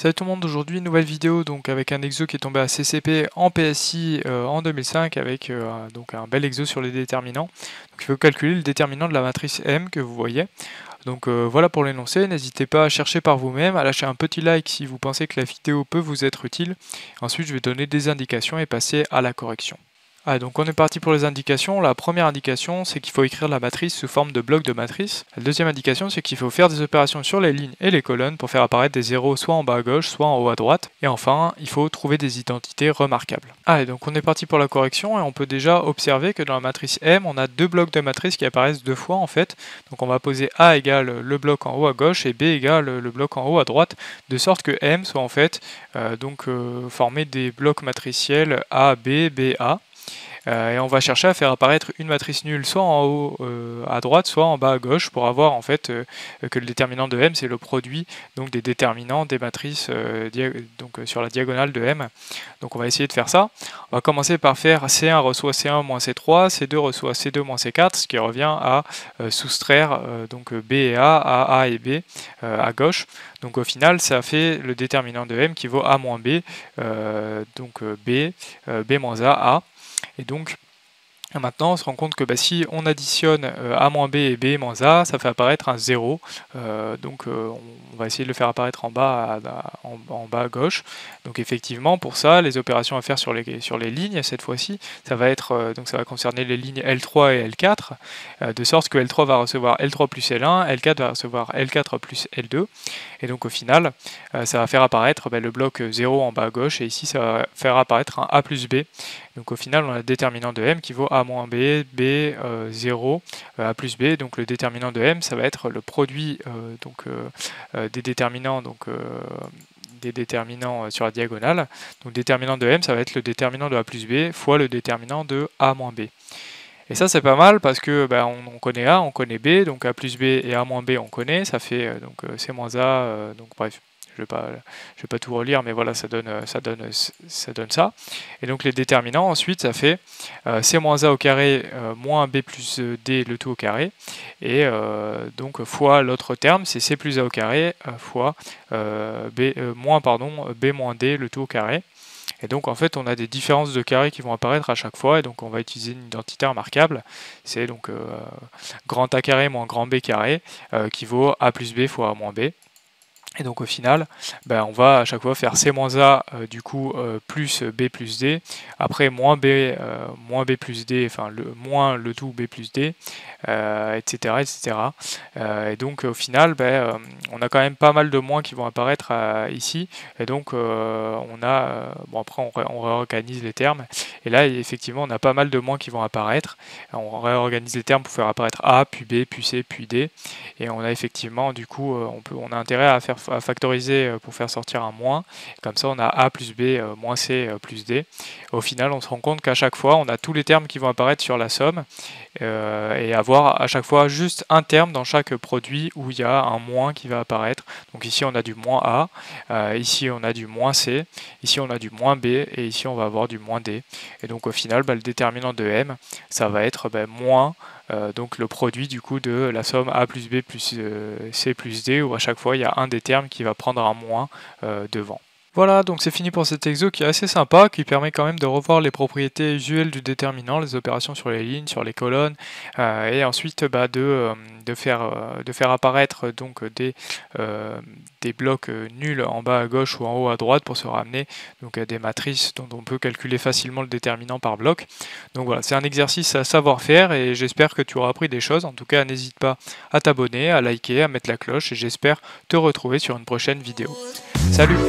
Salut tout le monde, aujourd'hui nouvelle vidéo donc avec un exo qui est tombé à CCP en PSI euh, en 2005 avec euh, donc un bel exo sur les déterminants. Donc il faut calculer le déterminant de la matrice M que vous voyez. Donc euh, voilà pour l'énoncé, n'hésitez pas à chercher par vous-même, à lâcher un petit like si vous pensez que la vidéo peut vous être utile. Ensuite je vais donner des indications et passer à la correction. Ah, donc on est parti pour les indications. La première indication, c'est qu'il faut écrire la matrice sous forme de bloc de matrice. La deuxième indication, c'est qu'il faut faire des opérations sur les lignes et les colonnes pour faire apparaître des zéros soit en bas à gauche, soit en haut à droite. Et enfin, il faut trouver des identités remarquables. Allez, donc on est parti pour la correction et on peut déjà observer que dans la matrice M, on a deux blocs de matrice qui apparaissent deux fois en fait. Donc on va poser A égale le bloc en haut à gauche et B égale le bloc en haut à droite, de sorte que M soit en fait euh, donc euh, formé des blocs matriciels A, B, B, A. Euh, et on va chercher à faire apparaître une matrice nulle soit en haut euh, à droite, soit en bas à gauche, pour avoir en fait euh, que le déterminant de M c'est le produit donc des déterminants des matrices donc sur la diagonale de M. Donc on va essayer de faire ça. On va commencer par faire C1 reçoit C1 moins C3, C2 reçoit C2 moins C4, ce qui revient à soustraire donc B et A à A et B à gauche. Donc au final, ça fait le déterminant de M qui vaut A moins B, donc B, B moins A, A. Et donc, Maintenant, on se rend compte que bah, si on additionne euh, A moins B et B A, ça fait apparaître un 0. Euh, donc euh, on va essayer de le faire apparaître en bas à, en, bas à gauche. Donc effectivement, pour ça, les opérations à faire sur les, sur les lignes, cette fois-ci, ça va être donc ça va concerner les lignes L3 et L4, de sorte que L3 va recevoir L3 plus L1, L4 va recevoir L4 plus L2. Et donc au final, ça va faire apparaître bah, le bloc 0 en bas à gauche, et ici ça va faire apparaître un A plus B. Donc au final, on a le déterminant de M qui vaut A moins B, B, 0, euh, euh, A plus B. Donc le déterminant de M, ça va être le produit euh, donc, des déterminants donc, des déterminants sur la diagonale. Donc déterminant de M, ça va être le déterminant de A plus B fois le déterminant de A moins B. Et ça c'est pas mal parce que ben, on, connaît A, on connaît B, donc A plus B et A moins B on connaît, ça fait donc C moins A, donc bref, je ne vais, pas, tout relire, mais voilà, ça donne, ça, donne, ça donne ça. Et donc les déterminants, ensuite, ça fait euh, C moins A au carré euh, moins B plus D le tout au carré. Et euh, donc fois l'autre terme, c'est C plus A au carré fois B, moins, pardon, B moins D le tout au carré. Et donc en fait on a des différences de carré qui vont apparaître à chaque fois et donc on va utiliser une identité remarquable. C'est donc grand A carré moins grand B carré qui vaut A plus B fois A moins B. Et donc au final, ben, on va à chaque fois faire C moins A euh, du coup euh, plus B plus D, après moins B, euh, moins B plus D, enfin le, moins le tout B plus D, etc. etc. et donc au final, ben, on a quand même pas mal de moins qui vont apparaître ici, et donc on a, bon après on, réorganise les termes, et là effectivement on a pas mal de moins qui vont apparaître, on réorganise les termes pour faire apparaître A, puis B, puis C, puis D, et on a effectivement du coup on, peut, on a intérêt à faire à factoriser euh, pour faire sortir un moins. Comme ça, on a A plus B euh, moins C euh, plus D. Au final, on se rend compte qu'à chaque fois, on a tous les termes qui vont apparaître sur la somme et avoir à chaque fois juste un terme dans chaque produit où il y a un moins qui va apparaître. Donc ici, on a du moins A, ici, on a du moins C, ici, on a du moins B et ici, on va avoir du moins D. Et donc au final, bah, le déterminant de M, ça va être bah, moins euh, donc le produit du coup de la somme A plus B plus euh, C plus D où à chaque fois il y a un des termes qui va prendre un moins euh, devant. Voilà, donc c'est fini pour cet exo qui est assez sympa, qui permet quand même de revoir les propriétés usuelles du déterminant, les opérations sur les lignes, sur les colonnes, euh, et ensuite bah, de, euh, euh, de faire apparaître donc des, des blocs nuls en bas à gauche ou en haut à droite pour se ramener donc, à des matrices dont on peut calculer facilement le déterminant par bloc. Donc voilà, c'est un exercice à savoir faire et j'espère que tu auras appris des choses. En tout cas, n'hésite pas à t'abonner, à liker, à mettre la cloche et j'espère te retrouver sur une prochaine vidéo. Salut.